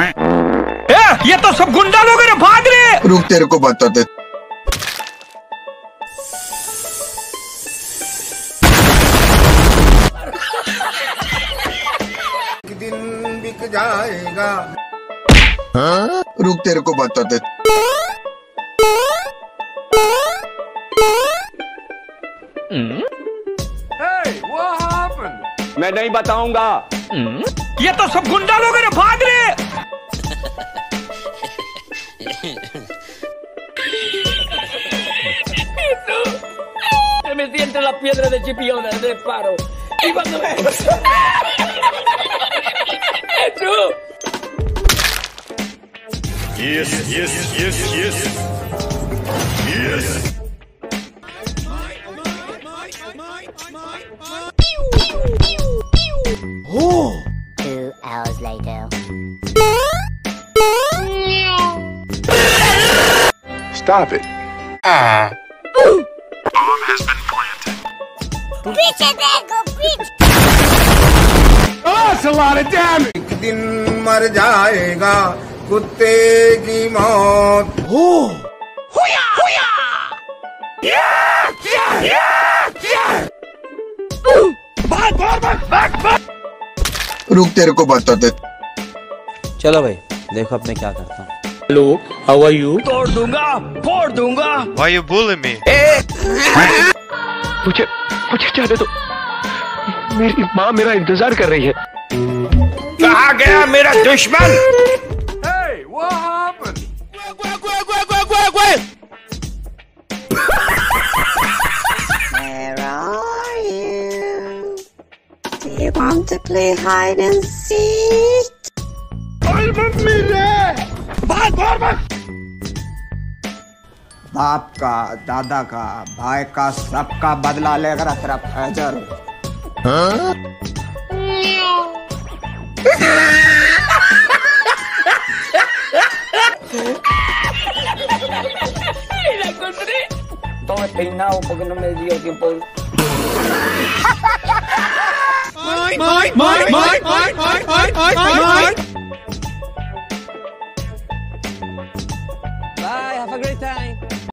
ए, ये तो सब गुंडा लोग हैं भाग रहे रुक तेरे को बताते। दिन बिक जाएगा रुक तेरे को बताते। मैं नहीं बताऊँगा। ये तो सब गुंडा लोग हैं भाग रहे me siento la piedra de chipiona de paro. Y cuando. ¡Tú! Yes, yes, yes, yes. Yes. Two hours later. Stop it. पीछे देखो पीछे एक दिन मर जाएगा कुत्ते की मौत। रुक तेरे को बताते। चलो भाई देखो अब मैं क्या करता हूँ। तोड़ दूंगा फोड़ दूंगा Why you bullying me? मुझे मुझे जाने दो मेरी माँ मेरा इंतजार कर रही है कहा गया मेरा दुश्मन Where are you? Do you want to play hide and seek? बाप का दादा का भाई का सबका बदला ले अगर तेरा फैजर